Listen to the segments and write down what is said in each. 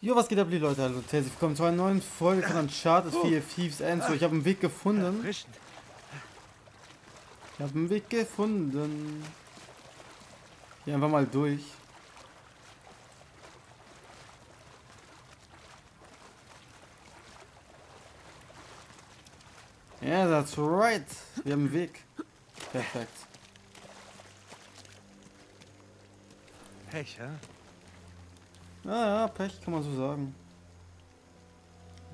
Jo, was geht ab, liebe Leute? Hallo, herzlich willkommen zu einer neuen Folge von Uncharted 4 Thieves End. So, ich habe einen Weg gefunden. Ich habe einen Weg gefunden. Hier einfach mal durch. Ja, yeah, that's right. Wir haben einen Weg. Perfekt. Pech, hä? Ja, ja, Pech kann man so sagen.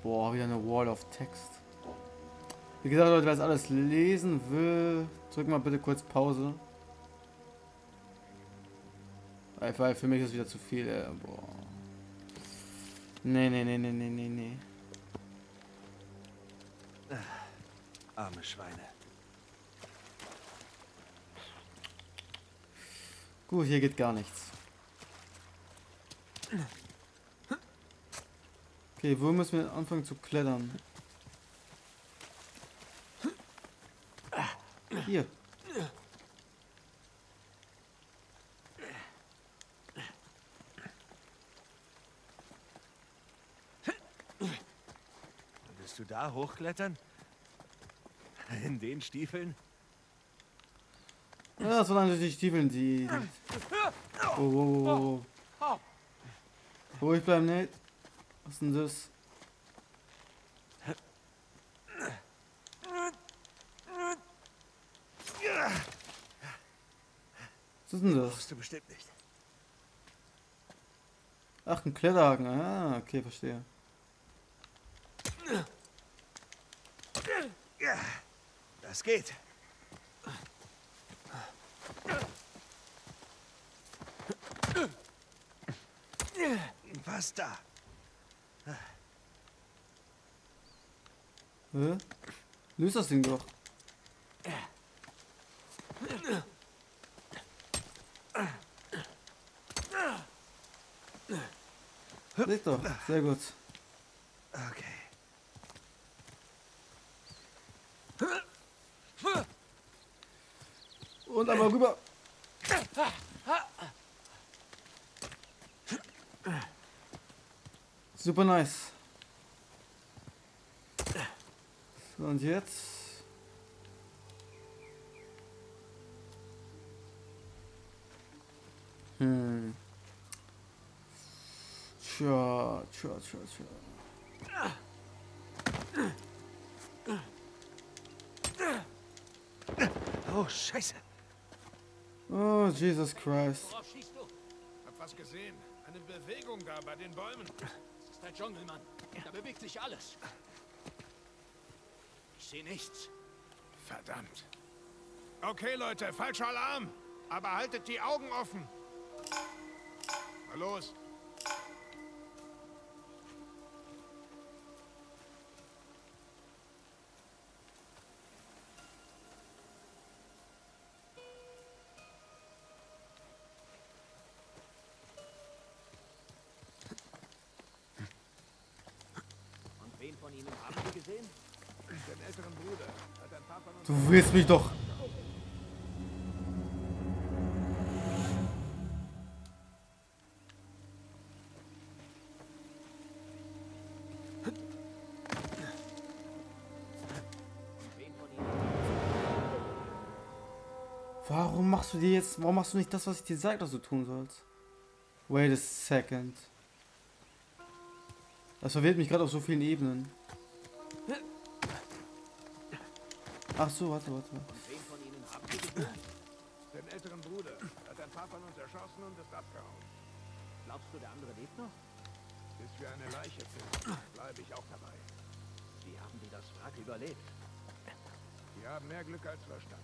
Boah, wieder eine Wall of Text. Wie gesagt, Leute, wer das alles lesen will, drück mal bitte kurz Pause. Weil für mich ist wieder zu viel, ey. Boah. Nee, nee, nee, nee, nee, nee, nee. Arme Schweine. Gut, hier geht gar nichts. Okay, wo müssen wir anfangen zu klettern? Hier. Willst du da hochklettern? In den Stiefeln? Ja, das waren natürlich die Stiefeln, die... Oh, oh, oh, oh. Ruhig bleiben, Nate. Was ist denn das? Was ist denn das? Brauchst du bestimmt nicht. Ach, ein Kletterhaken. Ah, okay, verstehe. Ja, das geht. Fast da. Hä? Löst das Ding doch. Leg doch. Sehr gut. Okay. Und einmal rüber. Super nice. So, und jetzt? Hm. Tja, tja, tja, tja. Oh, Scheiße. Oh, Jesus Christ. Worauf schießt du? Hab was gesehen. Eine Bewegung da bei den Bäumen. Der Dschungel, Mann. Da bewegt sich alles. Ich sehe nichts. Verdammt. Okay, Leute, falscher Alarm. Aber haltet die Augen offen. Na los. Du willst mich doch. Warum machst du dir jetzt. Warum machst du nicht das, was ich dir sage, dass du tun sollst? Wait a second. Das verwirrt mich gerade auf so vielen Ebenen. Ach so, warte, warte. Und wen von Ihnen haben Sie gesehen? Den älteren Bruder hat ein paar von uns erschossen und ist abgehauen. Glaubst du, der andere lebt noch? Bis wir eine Leiche finden, bleibe ich auch dabei. Wie haben die das Wrack überlebt? Wir haben mehr Glück als Verstand.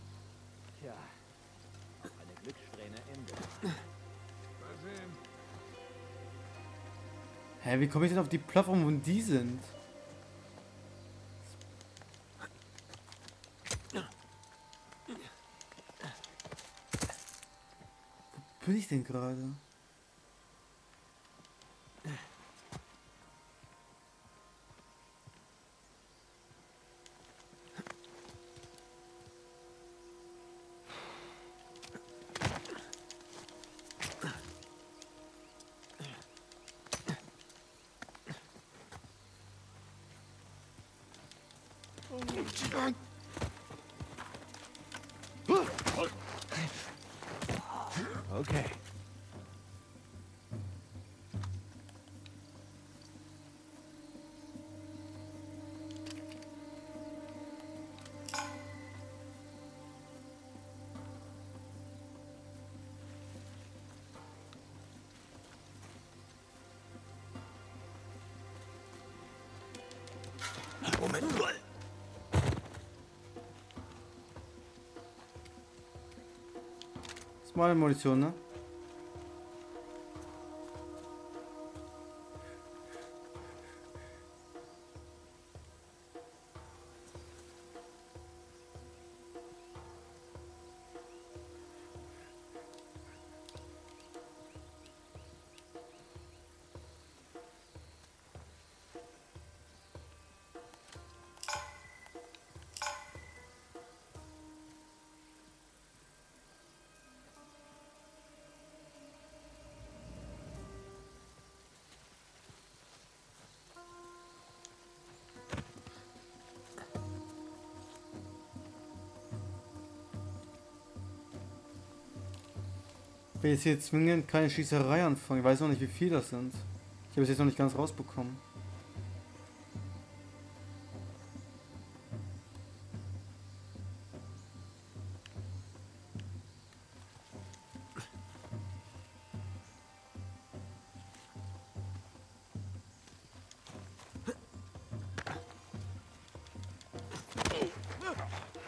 Tja, eine Glückssträhne endet. Mal sehen. Hä, wie komme ich denn auf die Plattform, wo die sind? bin ich denn gerade? Oh, Okay. Moment mal. Das ist Ich will jetzt hier zwingend keine Schießerei anfangen. Ich weiß noch nicht, wie viel das sind. Ich habe es jetzt noch nicht ganz rausbekommen.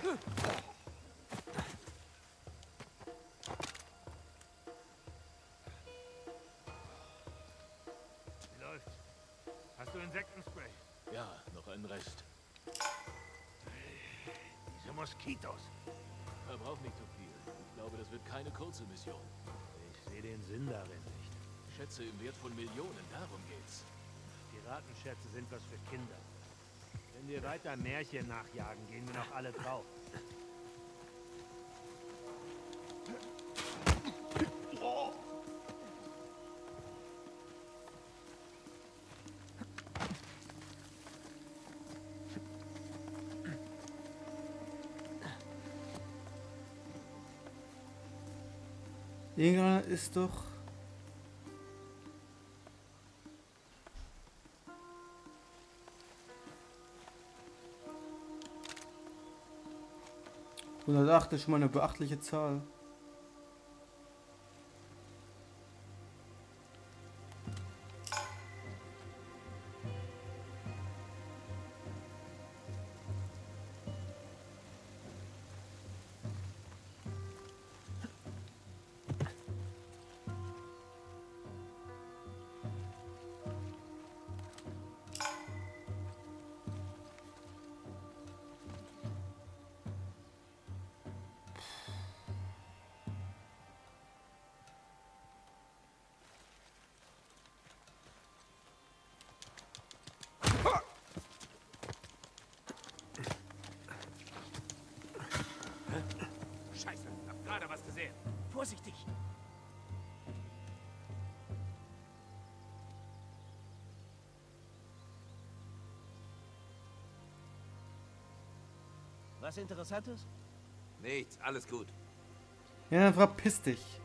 Wie Hast du Insektenspray? Ja, noch ein Rest. Diese Moskitos. Verbrauch nicht so viel. Ich glaube, das wird keine kurze Mission. Ich sehe den Sinn darin nicht. Schätze im Wert von Millionen, darum geht's. Piratenschätze sind was für Kinder. Wenn wir weiter Märchen nachjagen, gehen wir noch alle drauf. Irgendwann ist doch. Hundertacht ist schon mal eine beachtliche Zahl. Was gesehen. Vorsichtig! Was Interessantes? Nichts, alles gut. Ja, dann verpiss dich.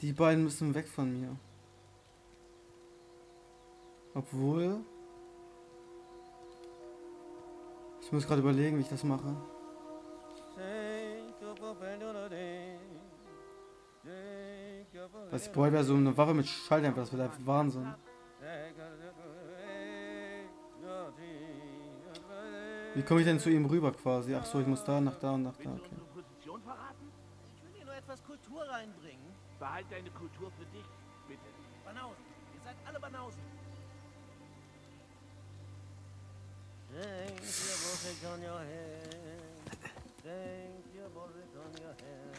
Die beiden müssen weg von mir. Obwohl. Ich muss gerade überlegen, wie ich das mache. Das Boy wäre so eine Waffe mit Schalldämpfer, das wäre der Wahnsinn. Wie komme ich denn zu ihm rüber quasi? Ach so, ich muss da, nach da und nach da, okay. unsere Position verraten? Ich will dir nur etwas Kultur reinbringen. Behalt deine Kultur für dich, bitte. Banausen. Ihr seid alle Banausen. it on your head. Thank you, boss it on your head.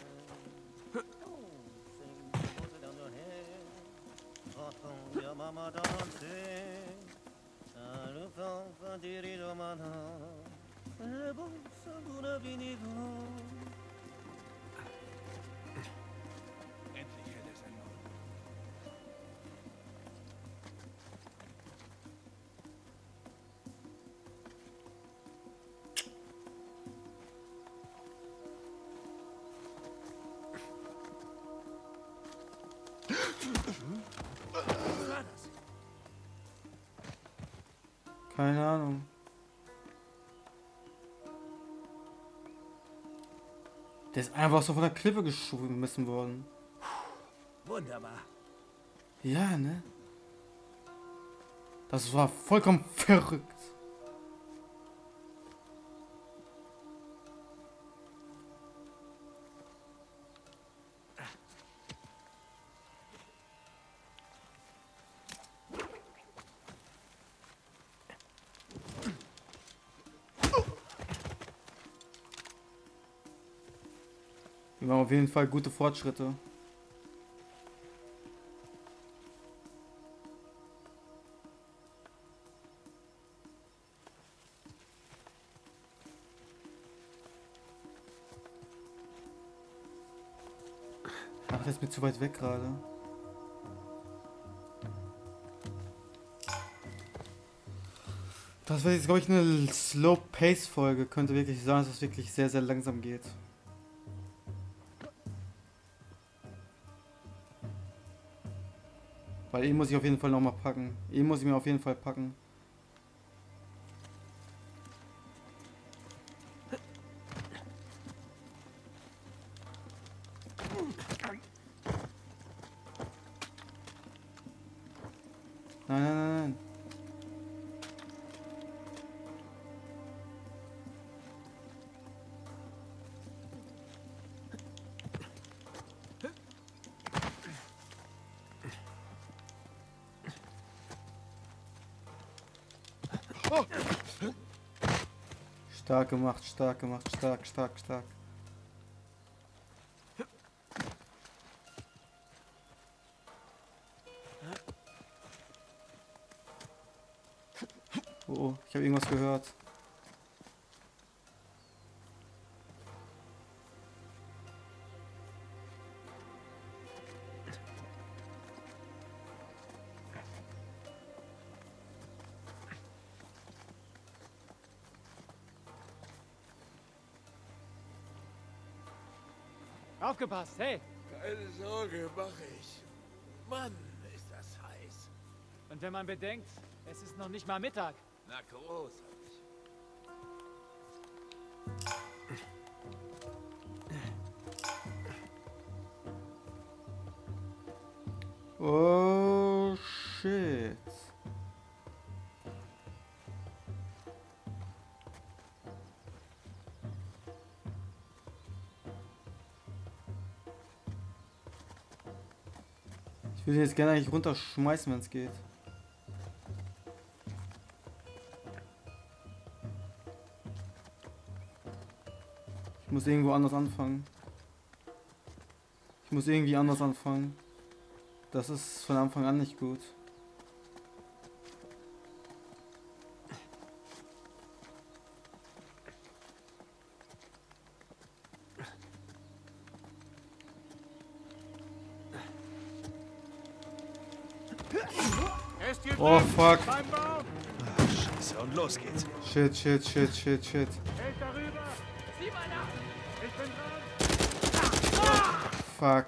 Sing, boss it on your head. Your mama don't. I look on for the ridomana. Le bon sabuna vini Keine Ahnung. Der ist einfach so von der Klippe geschmissen worden. Wunderbar. Ja, ne? Das war vollkommen verrückt. Wir machen auf jeden Fall gute Fortschritte. Ach, das ist mir zu weit weg gerade. Das war jetzt, glaube ich, eine Slow-Pace-Folge. Könnte wirklich sein, dass es wirklich sehr, sehr langsam geht. Weil ihn muss ich auf jeden Fall nochmal packen. Ihn muss ich mir auf jeden Fall packen. Stark gemacht, stark gemacht, stark, stark, stark. Oh, oh, ich habe irgendwas gehört. Aufgepasst, hey! Keine Sorge, mache ich. Mann, ist das heiß. Und wenn man bedenkt, es ist noch nicht mal Mittag. Na, großartig. Ich ihn jetzt gerne eigentlich runterschmeißen, wenn es geht. Ich muss irgendwo anders anfangen. Ich muss irgendwie anders anfangen. Das ist von Anfang an nicht gut. Fuck. Baum. Scheiße, und los geht's. Shit, shit, shit, shit, shit. Fuck.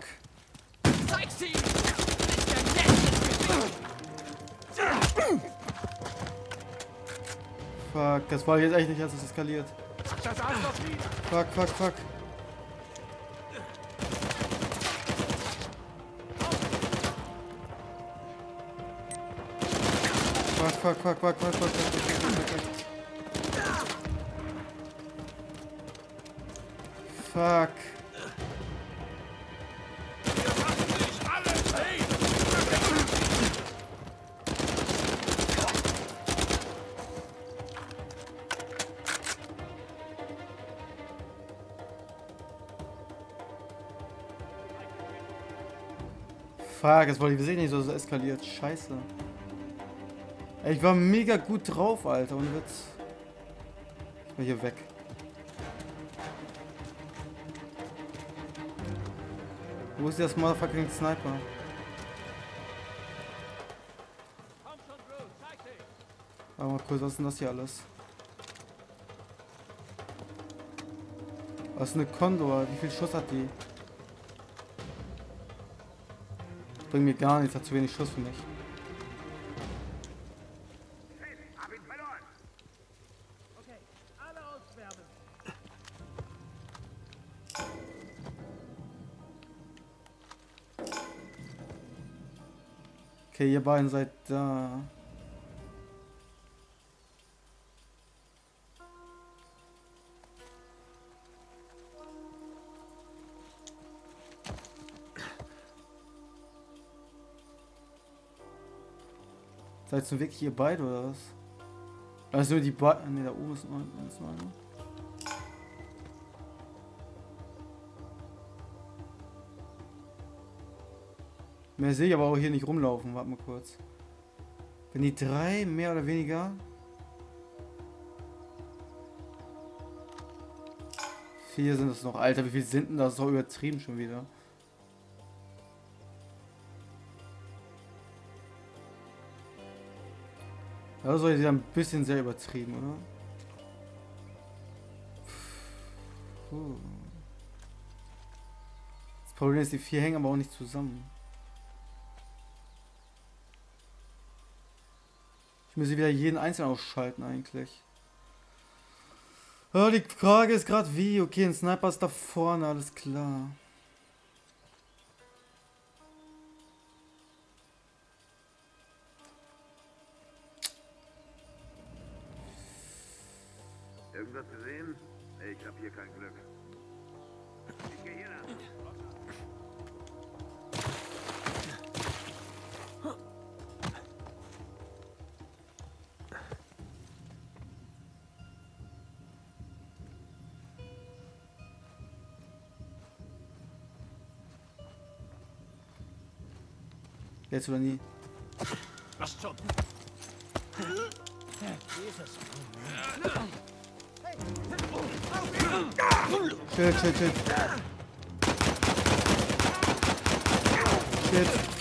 Fuck, das war jetzt echt nicht, als es eskaliert. Fuck, fuck, fuck. fuck, fuck, fuck, fuck, fuck, fuck, fuck. Fuck, jetzt wollte ich sehen, nicht so eskaliert. Scheiße. Ich war mega gut drauf, Alter. Und jetzt. Ich bin hier weg. Wo ist das motherfucking Sniper? Warte mal kurz, was ist denn das hier alles? Was ist eine Condor? Wie viel Schuss hat die? Bringt mir gar nichts, hat zu wenig Schuss für mich. Okay, ihr beiden seid da. Seid ihr wirklich ihr beide oder was? Also die beiden. Ne, da oben ist noch ist noch Mehr sehe ich aber auch hier nicht rumlaufen. Warte mal kurz. Wenn die drei mehr oder weniger. Vier sind es noch. Alter, wie viel sind denn das? Das ist doch übertrieben schon wieder. Das ist ja ein bisschen sehr übertrieben, oder? Puh. Das Problem ist, die vier hängen aber auch nicht zusammen. Ich muss wieder jeden einzeln ausschalten eigentlich. Ja, die Frage ist gerade wie. Okay, ein Sniper ist da vorne, alles klar. Irgendwas gesehen? Ich hab hier kein Glück. Ich gehe hier lang. Jetzt oder nie. Was schon? Shit, shit, shit. Shit.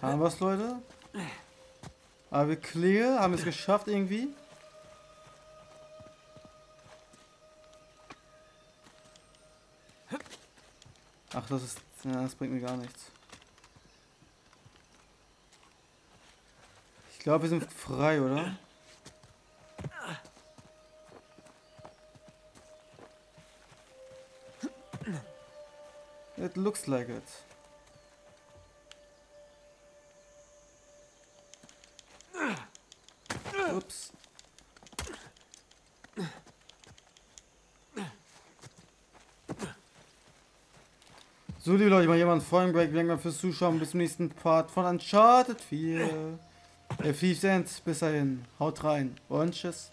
Haben wir es, Leute? Are wir clear? Haben wir es geschafft irgendwie? Ach, das ist... Ja, das bringt mir gar nichts. Ich glaube, wir sind frei, oder? It looks like it. Ups. So, liebe Leute, mal jemand vollen Break. Vielen Dank fürs Zuschauen. Bis zum nächsten Part von Uncharted 4. Der Thieves End. Bis dahin. Haut rein. Und tschüss.